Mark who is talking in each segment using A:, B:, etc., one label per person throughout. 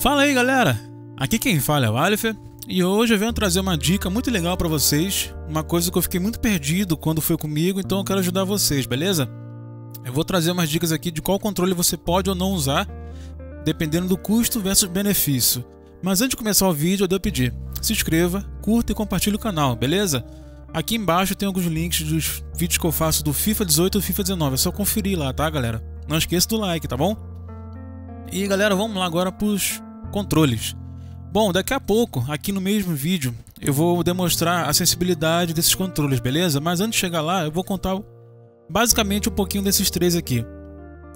A: Fala aí galera, aqui quem fala é o Alifer e hoje eu venho trazer uma dica muito legal para vocês, uma coisa que eu fiquei muito perdido quando foi comigo, então eu quero ajudar vocês, beleza? Eu vou trazer umas dicas aqui de qual controle você pode ou não usar, dependendo do custo versus benefício. Mas antes de começar o vídeo, eu devo pedir, se inscreva, curta e compartilhe o canal, beleza? Aqui embaixo tem alguns links dos vídeos que eu faço do FIFA 18 e FIFA 19, é só conferir lá, tá galera? Não esqueça do like, tá bom? E galera, vamos lá agora pros controles. Bom, daqui a pouco, aqui no mesmo vídeo, eu vou demonstrar a sensibilidade desses controles, beleza? Mas antes de chegar lá, eu vou contar basicamente um pouquinho desses três aqui.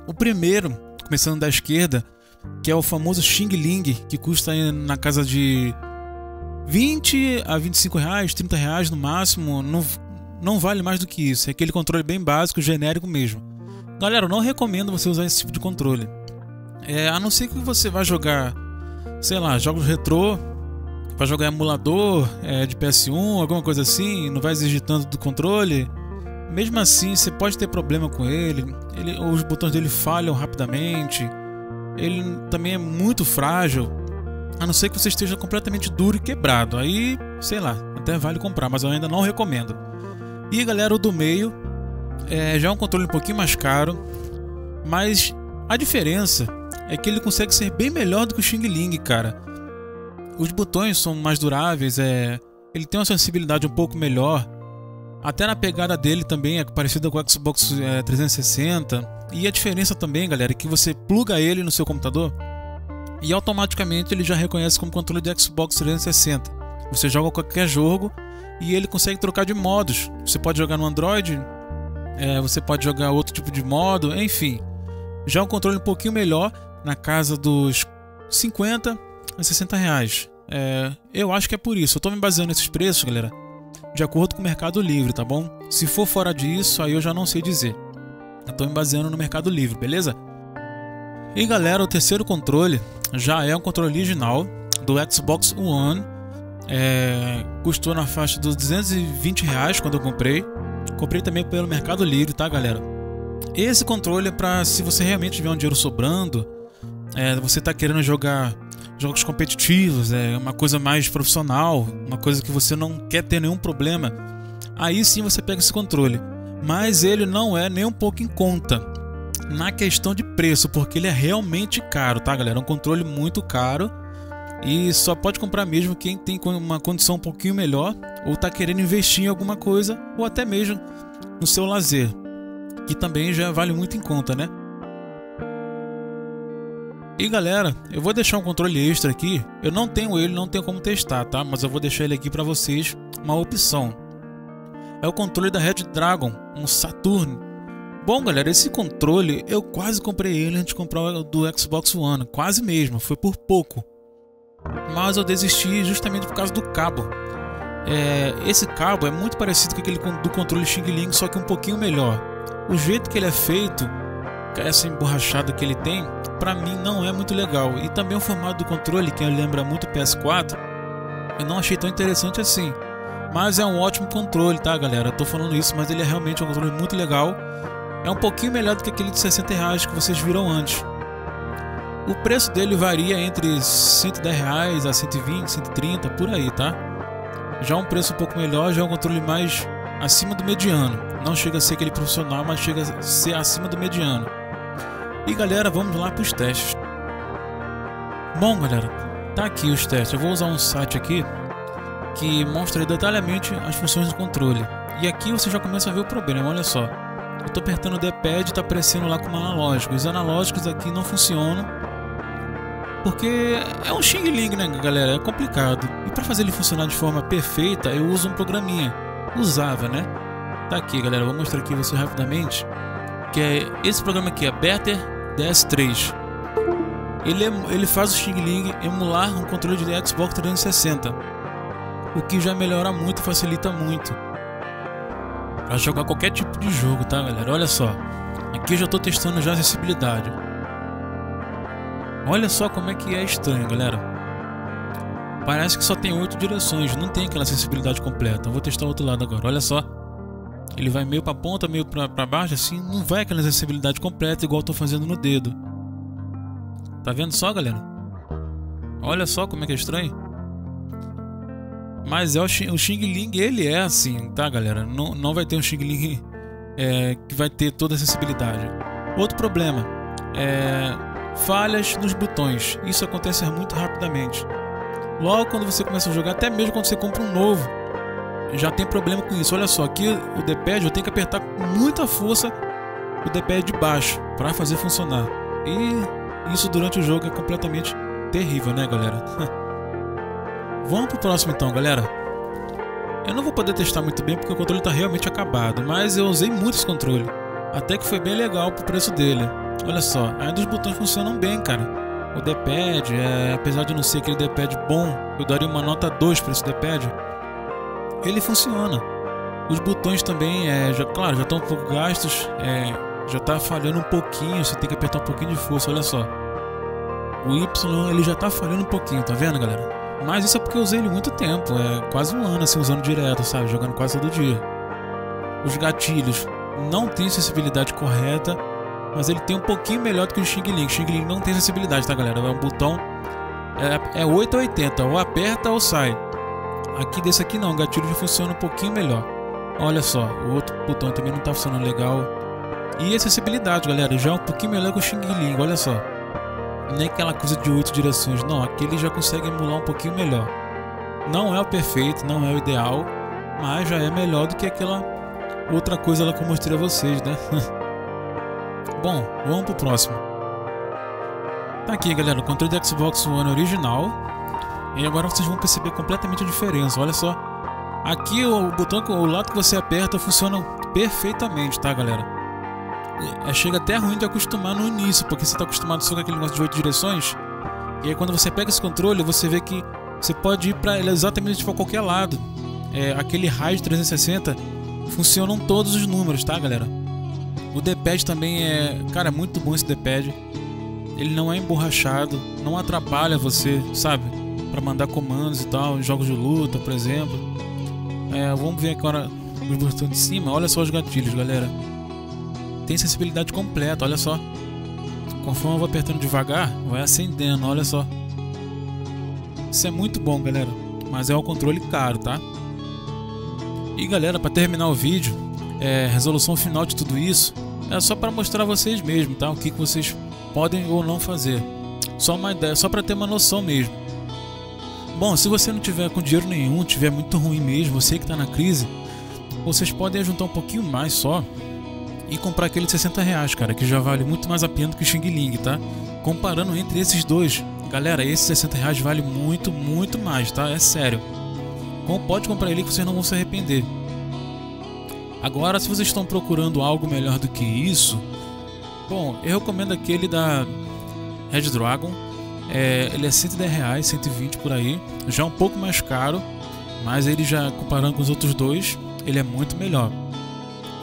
A: O primeiro, começando da esquerda, que é o famoso Xing Ling, que custa na casa de 20 a 25 reais, 30 reais no máximo, não, não vale mais do que isso. É aquele controle bem básico, genérico mesmo. Galera, eu não recomendo você usar esse tipo de controle. É, a não ser que você vá jogar sei lá, jogos retrô, para jogar emulador é, de PS1, alguma coisa assim, não vai exigir tanto do controle. Mesmo assim, você pode ter problema com ele, ele os botões dele falham rapidamente, ele também é muito frágil, a não ser que você esteja completamente duro e quebrado. Aí, sei lá, até vale comprar, mas eu ainda não recomendo. E galera, o do meio é, já é um controle um pouquinho mais caro, mas a diferença é que ele consegue ser bem melhor do que o Xing Ling, cara. Os botões são mais duráveis, é... ele tem uma sensibilidade um pouco melhor. Até na pegada dele também é parecida com o Xbox é, 360. E a diferença também, galera, é que você pluga ele no seu computador e automaticamente ele já reconhece como controle de Xbox 360. Você joga qualquer jogo e ele consegue trocar de modos. Você pode jogar no Android, é, você pode jogar outro tipo de modo, enfim. Já um controle um pouquinho melhor na casa dos 50 a 60 reais. É, eu acho que é por isso. Eu estou me baseando nesses preços, galera, de acordo com o Mercado Livre, tá bom? Se for fora disso, aí eu já não sei dizer. Eu tô me baseando no Mercado Livre, beleza? E galera, o terceiro controle já é um controle original do Xbox One. É, custou na faixa dos 220 reais quando eu comprei. Comprei também pelo Mercado Livre, tá, galera? Esse controle é para se você realmente tiver um dinheiro sobrando é, você está querendo jogar jogos competitivos, é uma coisa mais profissional, uma coisa que você não quer ter nenhum problema, aí sim você pega esse controle. Mas ele não é nem um pouco em conta na questão de preço, porque ele é realmente caro, tá, galera? É um controle muito caro e só pode comprar mesmo quem tem uma condição um pouquinho melhor ou está querendo investir em alguma coisa ou até mesmo no seu lazer, que também já vale muito em conta, né? E galera, eu vou deixar um controle extra aqui. Eu não tenho ele, não tenho como testar, tá? Mas eu vou deixar ele aqui para vocês, uma opção. É o controle da Red Dragon, um Saturn. Bom, galera, esse controle eu quase comprei ele antes de comprar o do Xbox One, quase mesmo, foi por pouco. Mas eu desisti justamente por causa do cabo. É, esse cabo é muito parecido com aquele do controle Xing Ling, só que um pouquinho melhor. O jeito que ele é feito, essa emborrachada que ele tem, para mim não é muito legal. E também o formato do controle, que lembra muito o PS4, eu não achei tão interessante assim. Mas é um ótimo controle, tá, galera? Tô falando isso, mas ele é realmente um controle muito legal. É um pouquinho melhor do que aquele de 60 reais que vocês viram antes. O preço dele varia entre 110 reais a 120, 130, por aí, tá? Já um preço um pouco melhor, já é um controle mais acima do mediano. Não chega a ser aquele profissional, mas chega a ser acima do mediano. E galera, vamos lá para os testes. Bom, galera, tá aqui os testes. Eu vou usar um site aqui que mostra detalhadamente as funções do controle. E aqui você já começa a ver o problema, olha só. Eu tô apertando o D-pad e tá aparecendo lá como analógico. Os analógicos aqui não funcionam. Porque é um Xing Ling, né, galera? É complicado. E para fazer ele funcionar de forma perfeita, eu uso um programinha. Usava, né? Tá aqui, galera. Vou mostrar aqui você rapidamente. Que é esse programa aqui, é Better DS3. Ele, ele faz o Xing Ling emular um controle de Xbox 360, o que já melhora muito facilita muito para jogar qualquer tipo de jogo, tá, galera? Olha só, aqui eu já estou testando já a acessibilidade. Olha só como é que é estranho, galera. Parece que só tem oito direções, não tem aquela acessibilidade completa. Vou testar o outro lado agora. Olha só. Ele vai meio para ponta, meio para baixo, assim, não vai aquela acessibilidade completa igual eu tô fazendo no dedo. Tá vendo só, galera? Olha só como é que é estranho. Mas é o, o Xing Ling, ele é assim, tá, galera? Não, não vai ter um Xing Ling é, que vai ter toda a acessibilidade. Outro problema é falhas nos botões. Isso acontece muito rapidamente. Logo quando você começa a jogar, até mesmo quando você compra um novo, já tem problema com isso. Olha só, aqui o D-pad eu tenho que apertar com muita força o D-pad de baixo para fazer funcionar. E isso durante o jogo é completamente terrível, né, galera? Vamos pro próximo então, galera. Eu não vou poder testar muito bem porque o controle está realmente acabado, mas eu usei muito esse controle. Até que foi bem legal pro preço dele. Olha só, ainda os botões funcionam bem, cara. O D-pad, é, apesar de não ser aquele D-pad bom, eu daria uma nota 2 para esse D-pad. Ele funciona. Os botões também, é, já, claro, já estão um pouco gastos, é, já está falhando um pouquinho, você tem que apertar um pouquinho de força, olha só. O Y ele já está falhando um pouquinho, tá vendo, galera? Mas isso é porque eu usei ele muito tempo, é quase um ano assim usando direto, sabe? Jogando quase todo dia. Os gatilhos não tem acessibilidade correta, mas ele tem um pouquinho melhor do que o Xing Ling. O Xing Ling não tem acessibilidade, tá galera? É um botão. É, é 8 ou 80, ou aperta ou sai. Aqui desse aqui não, o gatilho já funciona um pouquinho melhor. Olha só, o outro botão também não tá funcionando legal. E acessibilidade, galera, já é um pouquinho melhor que o Xing Ling, olha só nem aquela coisa de oito direções. Não, aqui ele já consegue emular um pouquinho melhor. Não é o perfeito, não é o ideal, mas já é melhor do que aquela outra coisa lá que eu mostrei a vocês, né? Bom, vamos pro próximo. Tá aqui, galera, o controle do Xbox One original. E agora vocês vão perceber completamente a diferença. Olha só. Aqui o botão, o lado que você aperta funciona perfeitamente, tá, galera? é, chega até ruim de acostumar no início, porque você está acostumado só com aquele negócio de oito direções. E aí quando você pega esse controle, você vê que você pode ir para exatamente para qualquer lado. É, aquele raio de 360 funcionam todos os números, tá, galera? O D-pad também é, cara, muito bom esse D-pad. Ele não é emborrachado, não atrapalha você, sabe? Para mandar comandos e tal, jogos de luta, por exemplo. É, vamos ver agora os botões de cima. Olha só os gatilhos, galera tem sensibilidade completa, olha só. Conforme eu vou apertando devagar, vai acendendo, olha só. Isso é muito bom, galera. Mas é um controle caro, tá? E galera, para terminar o vídeo, é, resolução final de tudo isso é só para mostrar vocês mesmo, tá? O que, que vocês podem ou não fazer. Só uma ideia, só para ter uma noção mesmo. Bom, se você não tiver com dinheiro nenhum, tiver muito ruim mesmo, você que está na crise, vocês podem juntar um pouquinho mais só e comprar aquele de 60 reais, cara, que já vale muito mais a pena do que o Xing Ling, tá? Comparando entre esses dois, galera, esse 60 reais vale muito, muito mais, tá? É sério. Pode comprar ele que vocês não vão se arrepender. Agora, se vocês estão procurando algo melhor do que isso, bom, eu recomendo aquele da Red Dragon. É, ele é 110 reais, 120 por aí, já um pouco mais caro, mas ele já comparando com os outros dois, ele é muito melhor.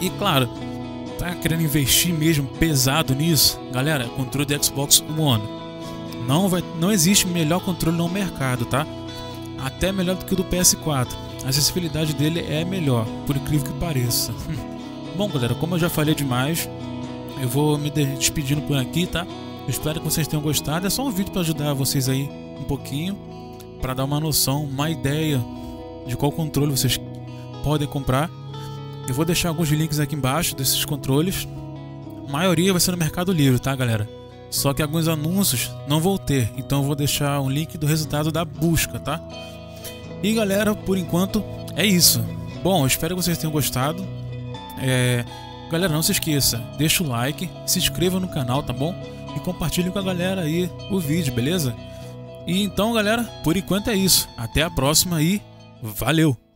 A: E claro, tá querendo investir mesmo pesado nisso, galera, controle do Xbox One. Não, vai, não existe melhor controle no mercado, tá? Até melhor do que o do PS4. A acessibilidade dele é melhor, por incrível que pareça. Bom, galera, como eu já falei demais, eu vou me despedindo por aqui, tá? Eu espero que vocês tenham gostado. É só um vídeo para ajudar vocês aí um pouquinho, para dar uma noção, uma ideia de qual controle vocês podem comprar eu vou deixar alguns links aqui embaixo desses controles. A maioria vai ser no Mercado Livre, tá, galera? Só que alguns anúncios não vou ter, então eu vou deixar um link do resultado da busca, tá? E galera, por enquanto é isso. Bom, espero que vocês tenham gostado. É... Galera, não se esqueça, deixa o like, se inscreva no canal, tá bom? E compartilhe com a galera aí o vídeo, beleza? E então, galera, por enquanto é isso. Até a próxima e valeu!